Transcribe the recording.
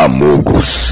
Amogos.